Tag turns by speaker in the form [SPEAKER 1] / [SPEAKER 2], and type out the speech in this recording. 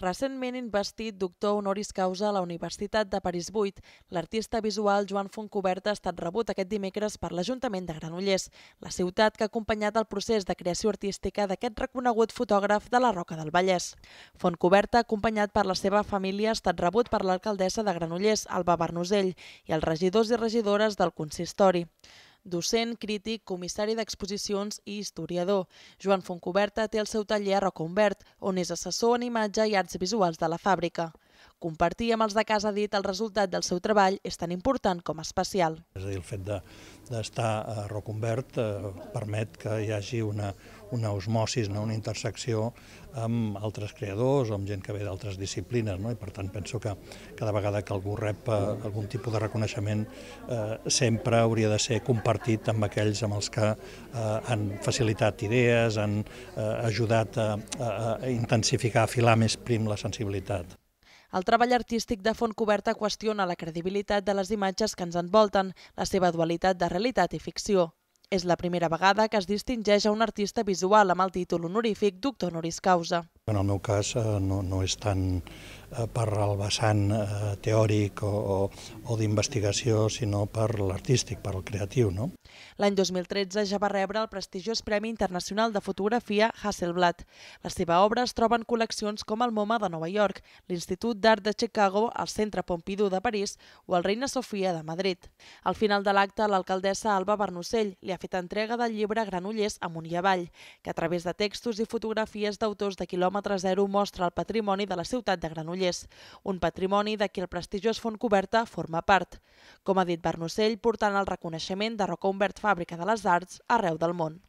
[SPEAKER 1] Recentment investit doctor honoris causa a la Universitat de París 8, l'artista visual Joan Fontcoberta ha estat rebut aquest dimecres per l'Ajuntament de Granollers, la ciutat que ha acompanyat el procés de creació artística d'aquest reconegut fotògraf de la Roca del Vallès. Fontcoberta, acompanyat per la seva família, ha estat rebut per l'alcaldessa de Granollers, Alba Bernusell, i els regidors i regidores del consistori docent, crític, comissari d'exposicions i historiador. Joan Fontcoberta té el seu taller a Rocombert, on és assessor en imatge i arts visuals de la fàbrica. Compartir amb els de casa dit el resultat del seu treball és tan important com especial.
[SPEAKER 2] És a dir, el fet d'estar de, a Rocombert eh, permet que hi hagi una, una osmosis, no? una intersecció amb altres creadors o amb gent que ve d'altres disciplines, no? i per tant penso que cada vegada que algú rep eh, algun tipus de reconeixement eh, sempre hauria de ser compartit amb aquells amb els que eh, han facilitat idees, han eh, ajudat a, a, a intensificar, a afilar més prim la sensibilitat.
[SPEAKER 1] El treball artístic de Fontcoberta qüestiona la credibilitat de les imatges que ens envolten, la seva dualitat de realitat i ficció. És la primera vegada que es distingeix a un artista visual amb el títol honorífic doctor honoris causa.
[SPEAKER 2] En el meu cas eh, no, no és tant eh, per el vessant eh, teòric o, o, o d'investigació, sinó per l'artístic, per el creatiu. No?
[SPEAKER 1] L'any 2013 ja va rebre el prestigiós Premi Internacional de Fotografia Hasselblad. La seva obra es troba en col·leccions com el MoMA de Nova York, l'Institut d'Art de Chicago, el Centre Pompidou de París o el Reina Sofia de Madrid. Al final de l'acte, l'alcaldessa Alba Bernocell li ha fet entrega del llibre Granollers amunt i avall, que a través de textos i fotografies d'autors de quilòmetre zero mostra el patrimoni de la ciutat de Granollers, un patrimoni de qui el prestigiós Font Coberta forma part. Com ha dit Bernocell, portant el reconeixement de Roca Humbert Fàbrica de les Arts arreu del món.